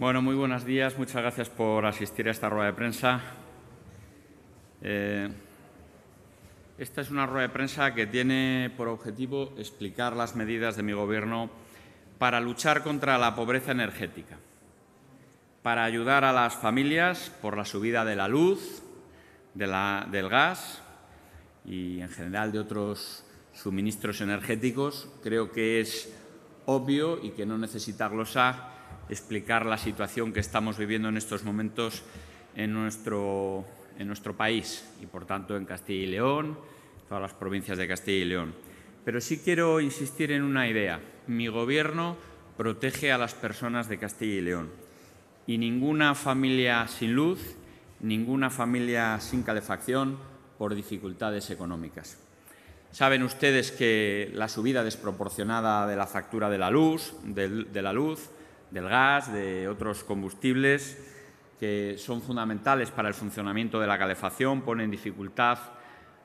Bueno, muy buenos días. Muchas gracias por asistir a esta rueda de prensa. Eh, esta es una rueda de prensa que tiene por objetivo explicar las medidas de mi Gobierno para luchar contra la pobreza energética, para ayudar a las familias por la subida de la luz, del gas y, en general, de otros suministros energéticos. Creo que es obvio y que no necesita glosar explicar la situación que estamos viviendo en estos momentos en nuestro, en nuestro país y, por tanto, en Castilla y León, todas las provincias de Castilla y León. Pero sí quiero insistir en una idea. Mi Gobierno protege a las personas de Castilla y León y ninguna familia sin luz, ninguna familia sin calefacción por dificultades económicas. Saben ustedes que la subida desproporcionada de la factura de la luz, de la luz del gas, de otros combustibles que son fundamentales para el funcionamiento de la calefacción, pone en dificultad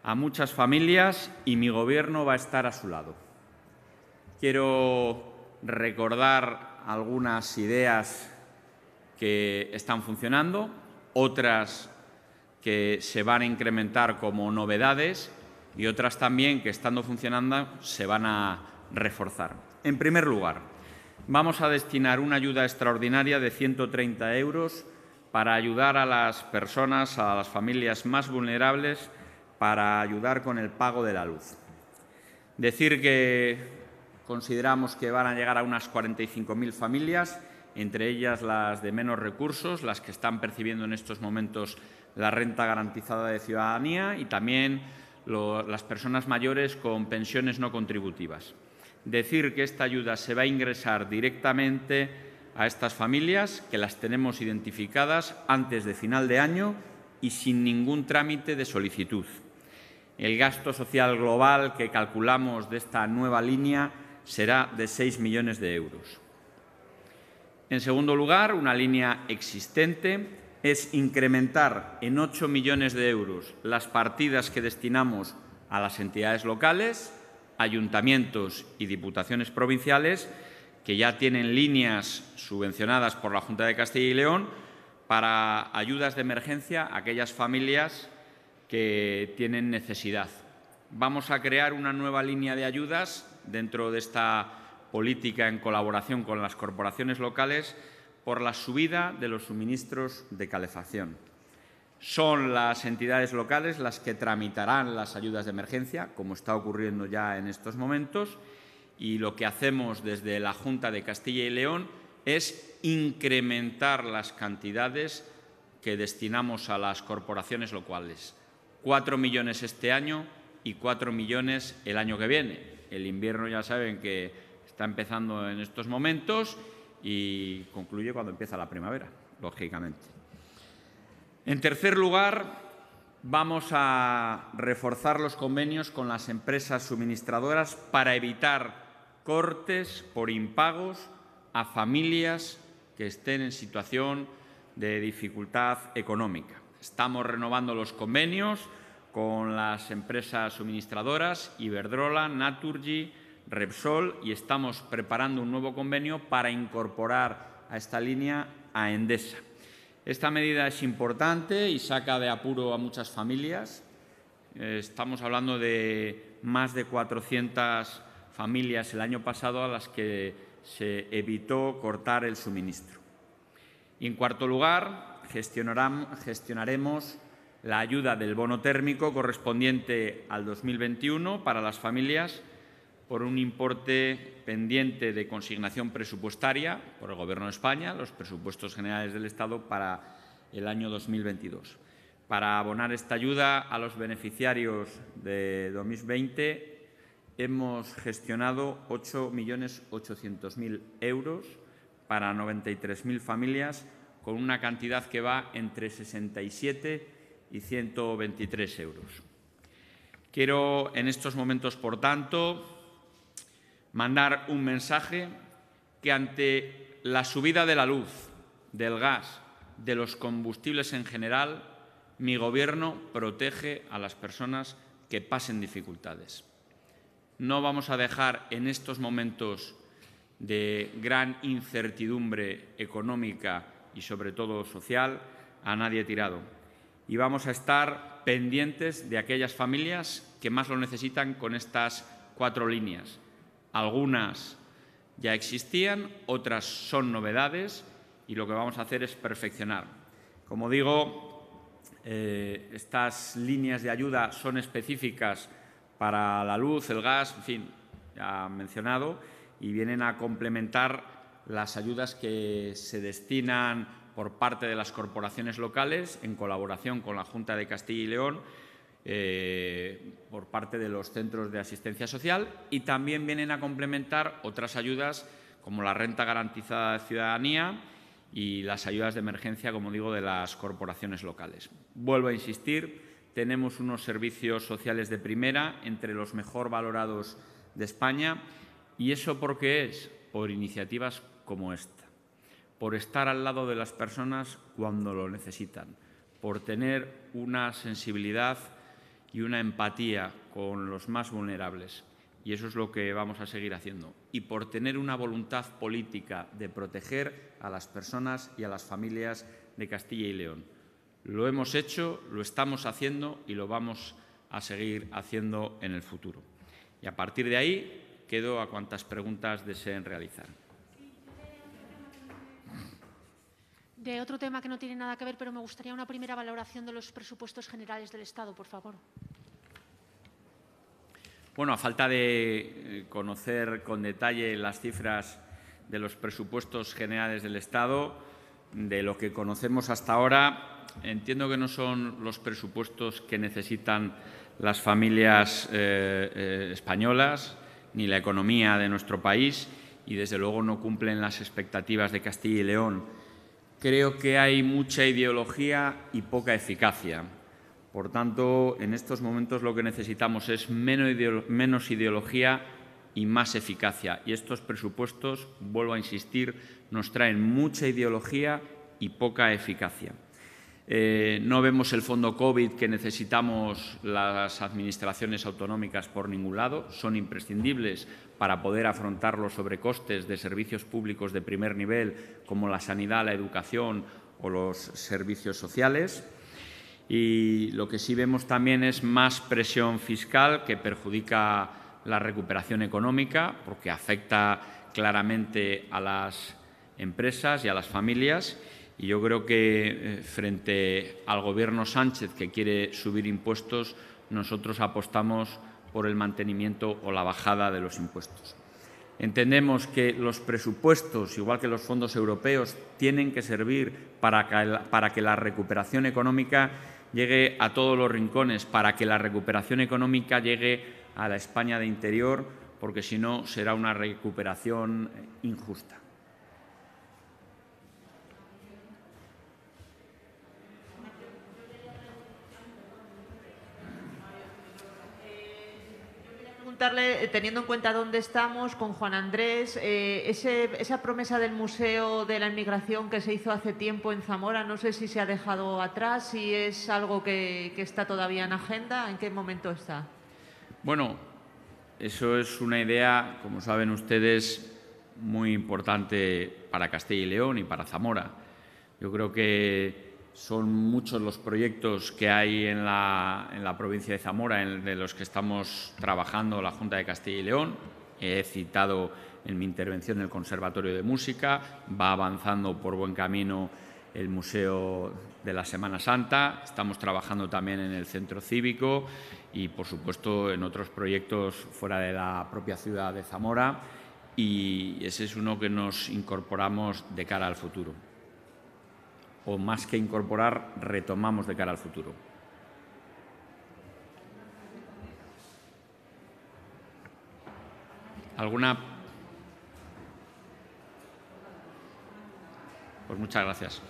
a muchas familias y mi Gobierno va a estar a su lado. Quiero recordar algunas ideas que están funcionando, otras que se van a incrementar como novedades y otras también que, estando funcionando, se van a reforzar. En primer lugar, vamos a destinar una ayuda extraordinaria de 130 euros para ayudar a las personas, a las familias más vulnerables, para ayudar con el pago de la luz. Decir que consideramos que van a llegar a unas 45.000 familias, entre ellas las de menos recursos, las que están percibiendo en estos momentos la renta garantizada de ciudadanía y también las personas mayores con pensiones no contributivas decir que esta ayuda se va a ingresar directamente a estas familias, que las tenemos identificadas antes de final de año y sin ningún trámite de solicitud. El gasto social global que calculamos de esta nueva línea será de 6 millones de euros. En segundo lugar, una línea existente es incrementar en 8 millones de euros las partidas que destinamos a las entidades locales ayuntamientos y diputaciones provinciales que ya tienen líneas subvencionadas por la Junta de Castilla y León para ayudas de emergencia a aquellas familias que tienen necesidad. Vamos a crear una nueva línea de ayudas dentro de esta política en colaboración con las corporaciones locales por la subida de los suministros de calefacción. Son las entidades locales las que tramitarán las ayudas de emergencia, como está ocurriendo ya en estos momentos, y lo que hacemos desde la Junta de Castilla y León es incrementar las cantidades que destinamos a las corporaciones locales. Cuatro millones este año y cuatro millones el año que viene. El invierno ya saben que está empezando en estos momentos y concluye cuando empieza la primavera, lógicamente. En tercer lugar, vamos a reforzar los convenios con las empresas suministradoras para evitar cortes por impagos a familias que estén en situación de dificultad económica. Estamos renovando los convenios con las empresas suministradoras Iberdrola, Naturgy, Repsol y estamos preparando un nuevo convenio para incorporar a esta línea a Endesa. Esta medida es importante y saca de apuro a muchas familias. Eh, estamos hablando de más de 400 familias el año pasado a las que se evitó cortar el suministro. Y, en cuarto lugar, gestionaremos la ayuda del bono térmico correspondiente al 2021 para las familias por un importe pendiente de consignación presupuestaria por el Gobierno de España, los presupuestos generales del Estado para el año 2022. Para abonar esta ayuda a los beneficiarios de 2020 hemos gestionado 8.800.000 euros para 93.000 familias con una cantidad que va entre 67 y 123 euros. Quiero en estos momentos, por tanto, mandar un mensaje que ante la subida de la luz, del gas, de los combustibles en general, mi Gobierno protege a las personas que pasen dificultades. No vamos a dejar en estos momentos de gran incertidumbre económica y sobre todo social, a nadie tirado. Y vamos a estar pendientes de aquellas familias que más lo necesitan con estas cuatro líneas. Algunas ya existían, otras son novedades y lo que vamos a hacer es perfeccionar. Como digo, eh, estas líneas de ayuda son específicas para la luz, el gas, en fin, ya mencionado, y vienen a complementar las ayudas que se destinan por parte de las corporaciones locales en colaboración con la Junta de Castilla y León eh, por parte de los centros de asistencia social y también vienen a complementar otras ayudas como la renta garantizada de ciudadanía y las ayudas de emergencia, como digo, de las corporaciones locales. Vuelvo a insistir, tenemos unos servicios sociales de primera, entre los mejor valorados de España, y eso por qué es por iniciativas como esta, por estar al lado de las personas cuando lo necesitan, por tener una sensibilidad y una empatía con los más vulnerables. Y eso es lo que vamos a seguir haciendo. Y por tener una voluntad política de proteger a las personas y a las familias de Castilla y León. Lo hemos hecho, lo estamos haciendo y lo vamos a seguir haciendo en el futuro. Y a partir de ahí quedo a cuantas preguntas deseen realizar. De otro tema que no tiene nada que ver, pero me gustaría una primera valoración de los presupuestos generales del Estado, por favor. Bueno, a falta de eh, conocer con detalle las cifras de los presupuestos generales del Estado, de lo que conocemos hasta ahora, entiendo que no son los presupuestos que necesitan las familias eh, eh, españolas ni la economía de nuestro país y, desde luego, no cumplen las expectativas de Castilla y León creo que hay mucha ideología y poca eficacia. Por tanto, en estos momentos lo que necesitamos es menos ideología y más eficacia. Y estos presupuestos, vuelvo a insistir, nos traen mucha ideología y poca eficacia. Eh, no vemos el fondo COVID que necesitamos las administraciones autonómicas por ningún lado. Son imprescindibles para poder afrontar los sobrecostes de servicios públicos de primer nivel como la sanidad, la educación o los servicios sociales. Y lo que sí vemos también es más presión fiscal que perjudica la recuperación económica porque afecta claramente a las empresas y a las familias y yo creo que eh, frente al Gobierno Sánchez, que quiere subir impuestos, nosotros apostamos por el mantenimiento o la bajada de los impuestos. Entendemos que los presupuestos, igual que los fondos europeos, tienen que servir para que, la, recuperación económica llegue a todos los rincones, para que la recuperación económica llegue a la España de interior, porque si no será una recuperación injusta. Eh, teniendo en cuenta dónde estamos, con Juan Andrés, eh, esa promesa del Museo de la Inmigración que se hizo hace tiempo en Zamora, no sé si se ha dejado atrás, si es algo que, que está todavía en agenda, ¿en qué momento está? Bueno, eso es una idea, como saben ustedes, muy importante para Castilla y León y para Zamora. Yo creo que son muchos los proyectos que hay en la, provincia de Zamora en, de los que estamos trabajando la Junta de Castilla y León. He citado en mi intervención el Conservatorio de Música, va avanzando por buen camino el Museo de la Semana Santa, estamos trabajando también en el Centro Cívico y, por supuesto, en otros proyectos fuera de la propia ciudad de Zamora. Y ese es uno que nos incorporamos de cara al futuro o más que incorporar, retomamos de cara al futuro. ¿Alguna? Pues muchas gracias.